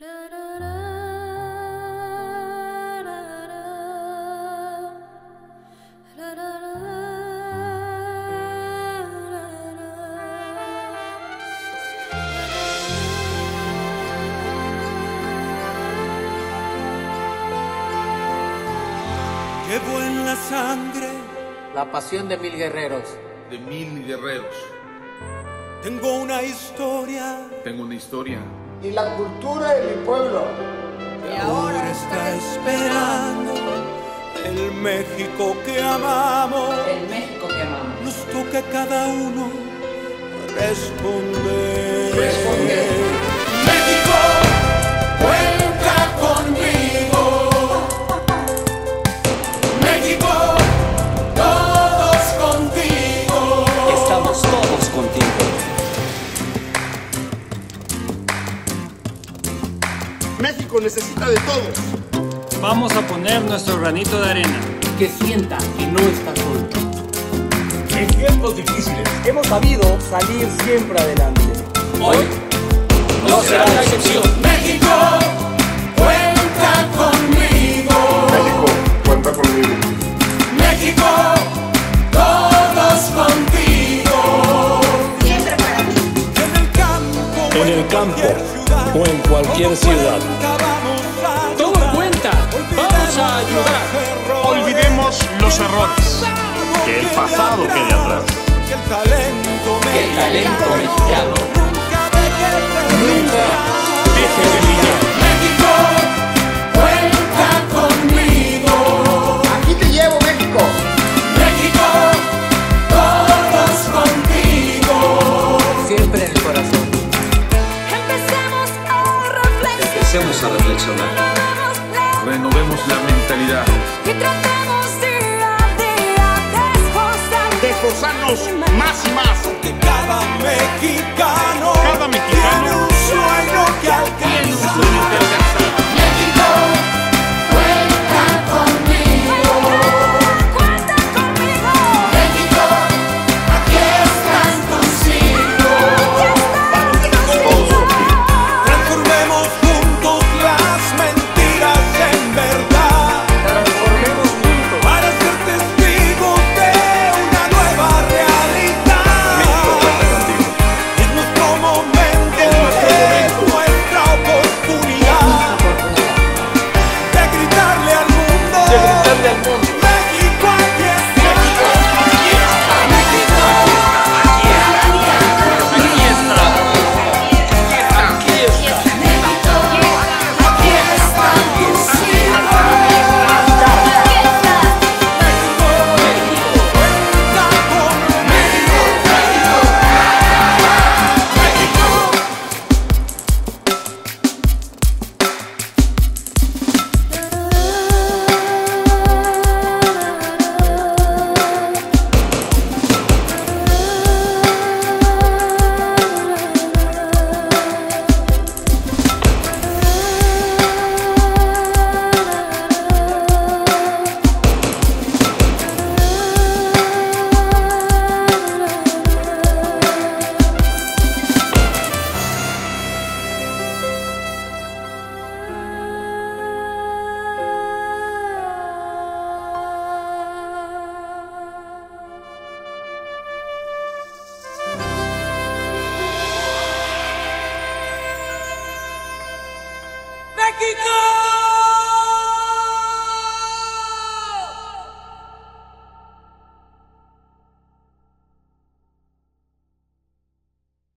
Llevo en la sangre La pasión de mil guerreros. de mil guerreros. Tengo una historia Tengo una historia y la cultura de mi pueblo. que ahora está esperando el México que amamos. El México que amamos. Nos toca a cada uno responder. Responder. México necesita de todos. Vamos a poner nuestro granito de arena. Que sienta que no está solo. En tiempos difíciles hemos sabido salir siempre adelante. Hoy no será la excepción. México, cuenta conmigo. México, cuenta conmigo. México, todos contigo. Siempre para mí. En el campo, En el campo o en cualquier ciudad. Todo cuenta. Vamos a ayudar. Olvidemos los errores. Que el pasado quede atrás. Que el talento mexicano nunca deje de nunca Deje de brillar. A reflexionar. Renovemos la mentalidad. Y tratemos día a día de esforzarnos. De esforzarnos más y más. Que cada mexicano,